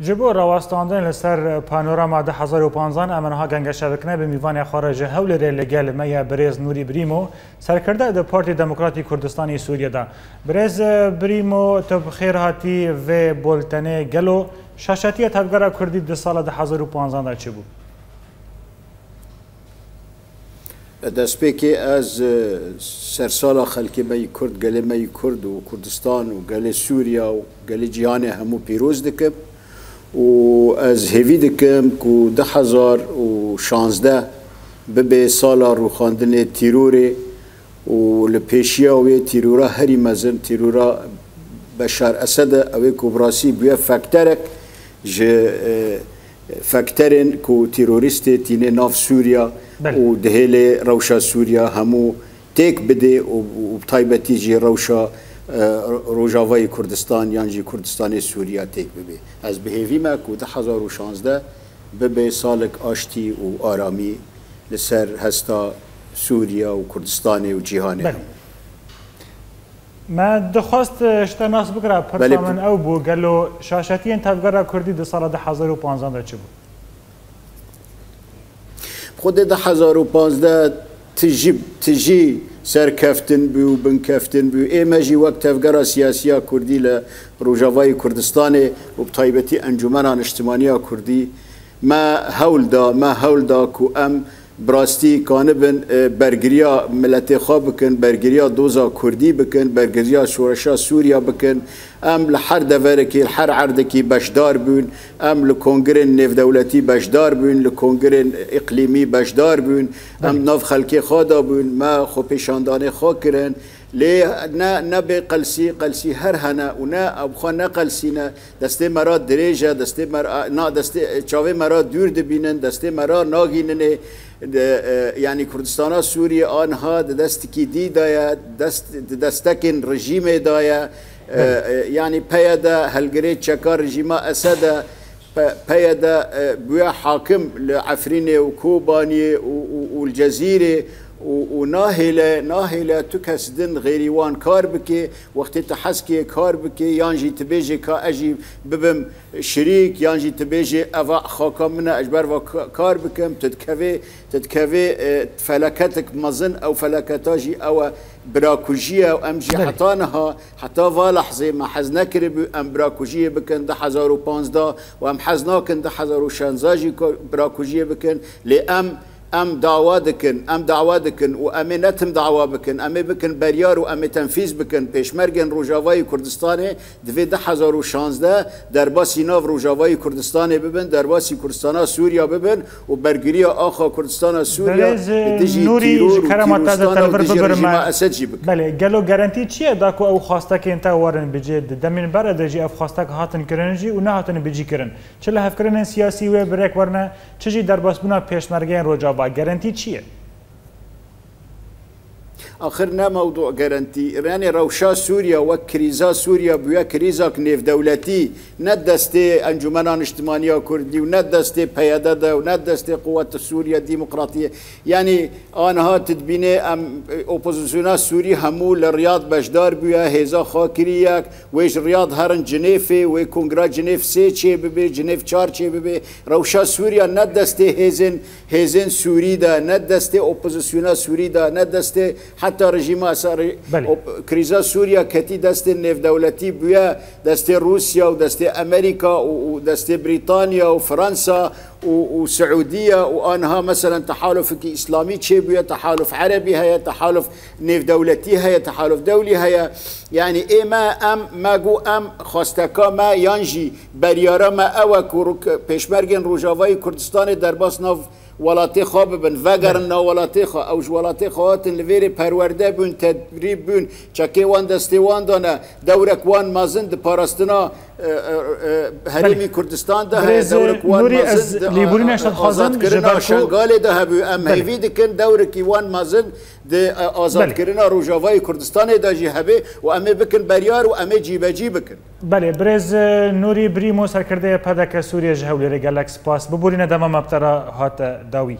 جبو رواستاندن لسر پانوراما ده 2015 امنها گنگ شبکنه به میوان خارج هول ری لگل میا بریز نوری بریمو سرکرده ده پارتی دموکراتی کردستانی سوریه ده بریز بریمو تب خیر هاتی و بولتنه گلو شاشتی تبگره کردی ده سال ده 2015 ده چی بود؟ دەستپێکی ئەز سەرساڵا خەلکیمەی کورد گەلێمەی کورد و کوردستان و گەلێ سووریا و گەلی جیهانێ هەموو پیرۆز دەکەم و از هوی دکم کو ده هزار و شانزده ببه سالا روخاندن تیروره و لپیشیا و تیرورا هری مزن تیرورا بشار اسد او کوبراسی بیا فکترک ج فکترن کو تیروریست تینه ناف سوریا و دهل روشا سوریا همو تک بده و تایبتی جی روشا روجاوای کردستان یان جی کوردستانی سوریا تک ببی از بهوی ما کو شانزده به سالک آشتی و آرامی لسر هستا سوریا و کردستان و جیهانه بله. ما دخواست اشتناس بکره بله. پرسا من او بو گلو شاشتی انتفگر کردی ده سال ده هزار و پانزان چه بود؟ خود ده هزار و پانزده تجیب تجی سەرکەفتن بی و بنکەفتن بی و ئێمەژی وەک تەفگەرە سیاسیا کوردی لە ڕۆژاوای کوردستانی و تایبەتی ئەنجومەران نیشتمانیا کوردی مە هەولدا مە هەولدا و ئەم براستی کانه بن برگریا ملت خواب بکن برگریا دوزا کردی بکن برگریا شورشا سوریا بکن ام لحر دورکی لحر عردکی بشدار بون ام لکنگرن نیف دولتی بشدار بون لکنگرن اقلیمی بشدار بون ام بله. نف خلکی خدا بون ما خو پیشاندان خواه کرن ليه نه نه به قلسی قلسی هر هنه و نه ابخوا نه قلسینه دسته مرا دریجه دسته مرا نه دسته چاوه مرا دور دبینن دسته مرا ناگیننه یعنی کردستان سوریه آنها دست کی دی دایا دست دستکن رژیم دایا یعنی پیدا هلگری چکا رژیم اسد پیدا بویا حاکم لعفرین و کوبانی و الجزیره وناهله ناهله تكسدن غيريوان وان كار وقت تحسكي كاربكي يانجي تبيجي كا اجي ببم شريك يانجي تبيجي افا خوكا منا اجبر كاربكم تتكفي تتكفي اه، فلكتك مزن او فلكتاجي او براكوجيا وامجي حطانها حتى فالحظي ما حزنكري ام براكوجيا بكن ده حزارو بانزدا وام حزناكن ده حزارو شانزاجي براكوجيا بكن لام ام دعوا دکن ام دعوا دکن و ام نتم دعوا بکن ام بکن بریار و ام تنفیز بکن پیشمرگن روجاوای کردستان دوی ده هزار و شانزده در باسی ناو روجاوای کردستان ببن در باسی کردستان سوریا ببن و برگیری آخا کردستان سوریا دجی تیرور و تیرورستان و دجی رژیم اسد جی بکن بله گلو گارانتی چیه دا که او خواسته که انتا وارن بجه دمین بره دجی اف خواسته که هاتن کرنجی و نه هاتن بجی کرن چه لحف کرن سیاسی و برک ورنه چجی در باس بنا پیشمرگن روجاوای Garantido chia. آخرنا موضوع گەرنتی ڕیانی ڕەوشا سووریا وەک کریزا سووریا بووە کریزاک نێودەولەتی نە دەستێ ئەنجومەنا نیشتمانیا کوردی و نە دەستێ پەیەدەدا و نە دەستێ قووەتە سووریا دیموکراتیە ینی آنها تبینێ ئەم ئۆپۆزیسیۆنا سووری هەموو لە ڕیاد بەشدار بووە هێزا خاکریەک وێژ ڕیاد هەرن جنێفێ وێ کنگرا جنێف سێ چێ ببێ جنێف چار چێ ببێ ڕەوشا سووریا نە دەستێ هێزن هێزن سووریدا نە دەستێ ئۆپۆزیسیۆنا سووریدا نە دەستێ حتى رژیم اساري کریزا سوریا کتی دست نیف دولتی بیا دست روسیا و دست امریکا و دست بریتانیا و فرنسا و وأنها مثلا تحالفك إسلامي تشيبية تحالف عربي هيا تحالف نيف دولتي هيا تحالف دولي هيا يعني ما أم ماجو أم خاستكا ما يانجي بريارا ما أوك بيشمرجن روجافاي كردستاني درباس ناف ولاتی خواب بن وگرن ولاتی خوا اوج ولاتی خواتن لویر پرورده بون تدریب بون چکی وان دستی وان دانه دورک وان مازند پارستنا هەرێمی کوردستان دا لیبوونیشت خازن شنگالی دا هەبوو ئەم هەوی دکن دەورێکی وان مازن ئازادکردنا ڕۆژاوای کوردستانی داژی هەبێ و ئەمێ بکن بەریار و ئەمێ جیبەجی بکن بەێ برێز نوری بریمۆ سەرکردەیە پەدەکە سووریێژ هەولێرە گەلەکس پاس ببووینە دەمە مەبتەرە هاتە داوی.